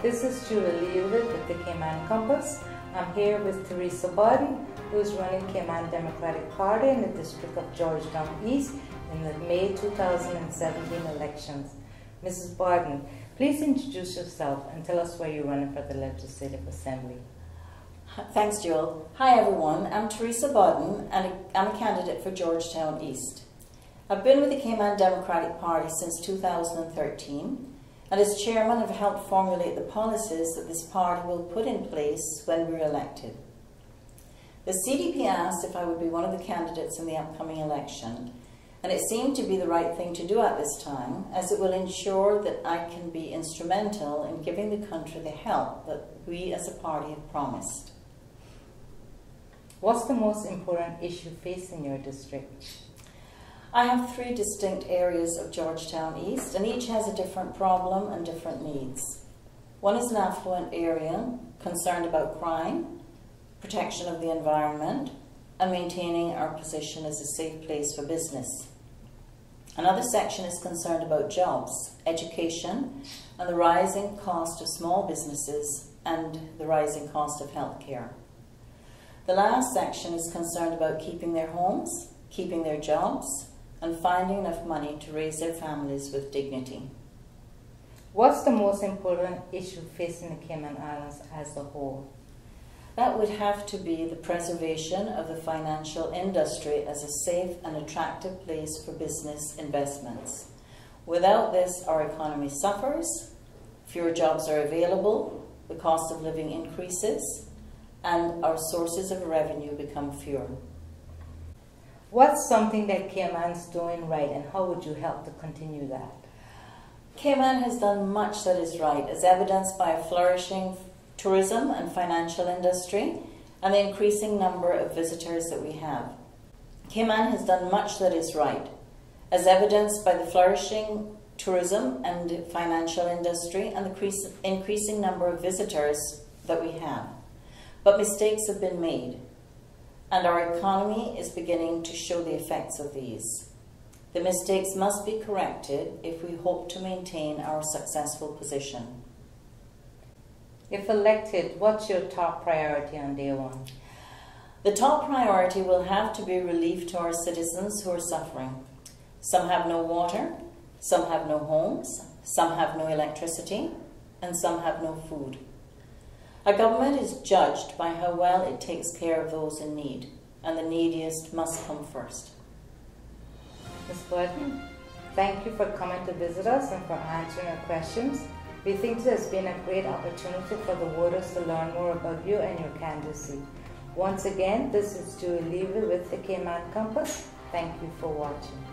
Hi, this is Julie Leavitt with the Cayman Compass. I'm here with Theresa Bodden, who's running Cayman Democratic Party in the District of George Town East in the May 2017 elections. Mrs. Bodden, please introduce yourself and tell us where you're running for the Legislative Assembly. Thanks, Joel. Hi, everyone. I'm Theresa Bodden, and I'm a candidate for George Town East. I've been with the Cayman Democratic Party since 2013 and as chairman have helped formulate the policies that this party will put in place when we're elected. The CDP asked if I would be one of the candidates in the upcoming election, and it seemed to be the right thing to do at this time, as it will ensure that I can be instrumental in giving the country the help that we as a party have promised. What's the most important issue facing your district? I have three distinct areas of George Town East, and each has a different problem and different needs. One is an affluent area concerned about crime, protection of the environment, and maintaining our position as a safe place for business. Another section is concerned about jobs, education, and the rising cost of small businesses and the rising cost of healthcare. The last section is concerned about keeping their homes, keeping their jobs, and finding enough money to raise their families with dignity. What's the most important issue facing the Cayman Islands as a whole? That would have to be the preservation of the financial industry as a safe and attractive place for business investments. Without this, our economy suffers, fewer jobs are available, the cost of living increases, and our sources of revenue become fewer. What's something that Cayman's doing right and how would you help to continue that? Cayman has done much that is right, as evidenced by a flourishing tourism and financial industry and the increasing number of visitors that we have. Cayman has done much that is right, as evidenced by the flourishing tourism and financial industry and the increasing number of visitors that we have. But mistakes have been made and our economy is beginning to show the effects of these. The mistakes must be corrected if we hope to maintain our successful position. If elected, what's your top priority on day one? The top priority will have to be relief to our citizens who are suffering. Some have no water, some have no homes, some have no electricity, and some have no food. A government is judged by how well it takes care of those in need, and the neediest must come first. Ms. Bodden, thank you for coming to visit us and for answering our questions. We think this has been a great opportunity for the voters to learn more about you and your candidacy. Once again, this is Julie Levy with the Cayman Compass. Thank you for watching.